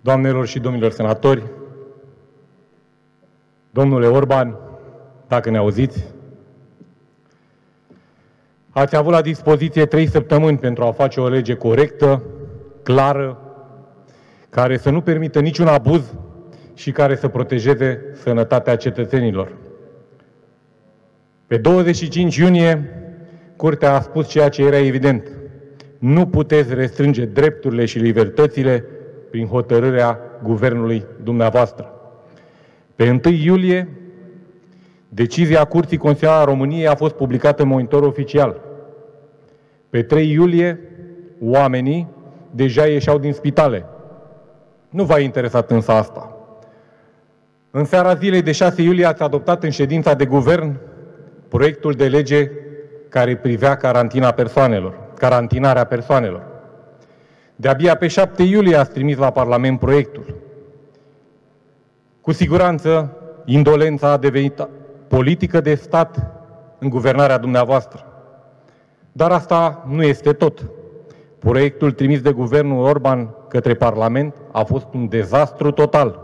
doamnelor și domnilor senatori, domnule Orban, dacă ne auziți, ați avut la dispoziție trei săptămâni pentru a face o lege corectă, clară, care să nu permită niciun abuz și care să protejeze sănătatea cetățenilor. Pe 25 iunie, Curtea a spus ceea ce era evident. Nu puteți restrânge drepturile și libertățile prin hotărârea guvernului dumneavoastră. Pe 1 iulie, decizia Curții Constituționale a României a fost publicată în monitor oficial. Pe 3 iulie, oamenii deja ieșeau din spitale. Nu v-a interesat însă asta. În seara zilei de 6 iulie ați adoptat în ședința de guvern proiectul de lege care privea carantina persoanelor, carantinarea persoanelor. De-abia pe 7 iulie ați trimis la Parlament proiectul. Cu siguranță, indolența a devenit politică de stat în guvernarea dumneavoastră. Dar asta nu este tot. Proiectul trimis de guvernul Orban către Parlament a fost un dezastru total.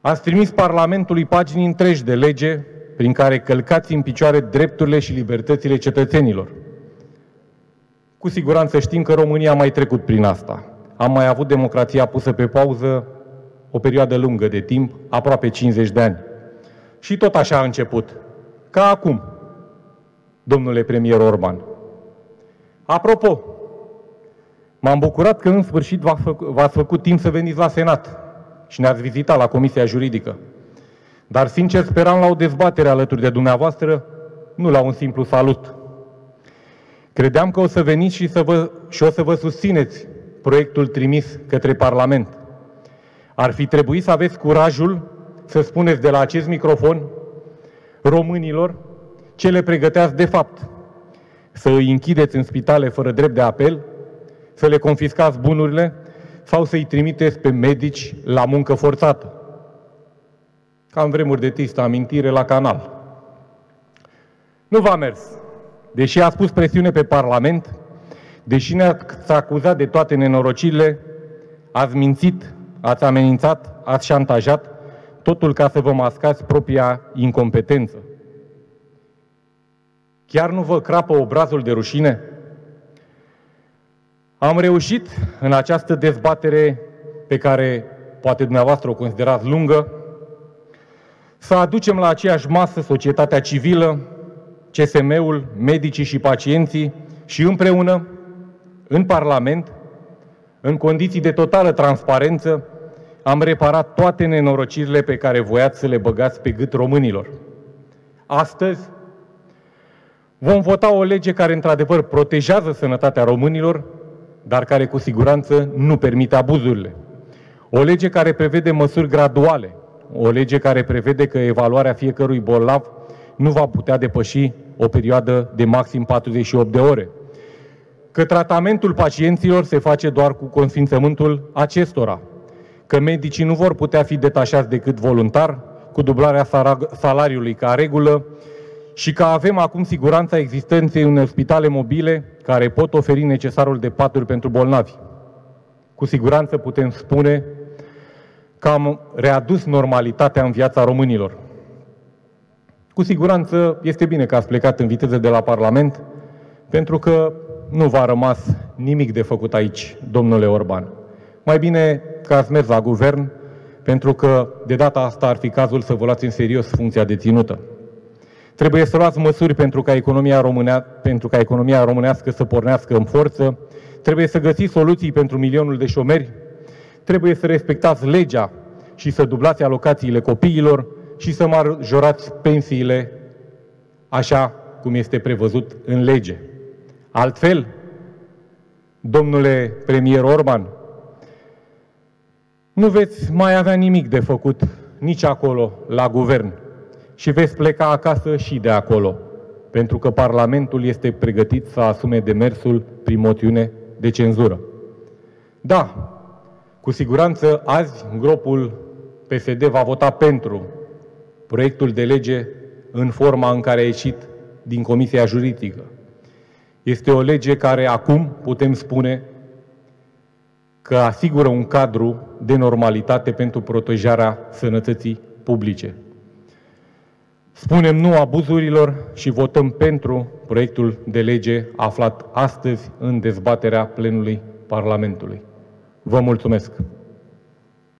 Ați trimis Parlamentului pagini întregi de lege prin care călcați în picioare drepturile și libertățile cetățenilor. Cu siguranță știm că România a mai trecut prin asta. Am mai avut democrația pusă pe pauză o perioadă lungă de timp, aproape 50 de ani. Și tot așa a început. Ca acum, domnule premier Orban. Apropo, m-am bucurat că în sfârșit v-ați făcut timp să veniți la Senat și ne-ați vizitat la Comisia Juridică. Dar sincer speram la o dezbatere alături de dumneavoastră, nu la un simplu salut. Credeam că o să veniți și, să vă, și o să vă susțineți proiectul trimis către Parlament. Ar fi trebuit să aveți curajul să spuneți de la acest microfon românilor ce le pregăteați de fapt. Să îi închideți în spitale fără drept de apel, să le confiscați bunurile sau să îi trimiteți pe medici la muncă forțată. Ca în vremuri de tristă amintire la canal. Nu v-a mers. Deși a spus presiune pe Parlament, deși ne-ați acuzat de toate nenorocirile, ați mințit, ați amenințat, ați șantajat, totul ca să vă mascați propria incompetență. Chiar nu vă crapă obrazul de rușine? Am reușit în această dezbatere pe care poate dumneavoastră o considerați lungă, să aducem la aceeași masă societatea civilă, CSM-ul, medicii și pacienții și împreună, în Parlament, în condiții de totală transparență, am reparat toate nenorocirile pe care voiați să le băgați pe gât românilor. Astăzi vom vota o lege care într-adevăr protejează sănătatea românilor, dar care cu siguranță nu permite abuzurile. O lege care prevede măsuri graduale, o lege care prevede că evaluarea fiecărui bolnav nu va putea depăși o perioadă de maxim 48 de ore, că tratamentul pacienților se face doar cu consimțământul acestora, că medicii nu vor putea fi detașați decât voluntar, cu dublarea salariului ca regulă și că avem acum siguranța existenței unei spitale mobile care pot oferi necesarul de paturi pentru bolnavi. Cu siguranță putem spune că am readus normalitatea în viața românilor. Cu siguranță este bine că ați plecat în viteză de la Parlament, pentru că nu v-a rămas nimic de făcut aici, domnule Orban. Mai bine că ați mers la guvern, pentru că de data asta ar fi cazul să vă luați în serios funcția deținută. Trebuie să luați măsuri pentru ca economia, românea, pentru ca economia românească să pornească în forță, trebuie să găsiți soluții pentru milionul de șomeri, trebuie să respectați legea și să dublați alocațiile copiilor și să majorați pensiile așa cum este prevăzut în lege. Altfel, domnule premier Orban, nu veți mai avea nimic de făcut nici acolo, la guvern, și veți pleca acasă și de acolo, pentru că Parlamentul este pregătit să asume demersul prin moțiune de cenzură. Da, cu siguranță azi grupul PSD va vota pentru proiectul de lege în forma în care a ieșit din Comisia Juridică. Este o lege care acum putem spune că asigură un cadru de normalitate pentru protejarea sănătății publice. Spunem nu abuzurilor și votăm pentru proiectul de lege aflat astăzi în dezbaterea plenului Parlamentului. Vă mulțumesc!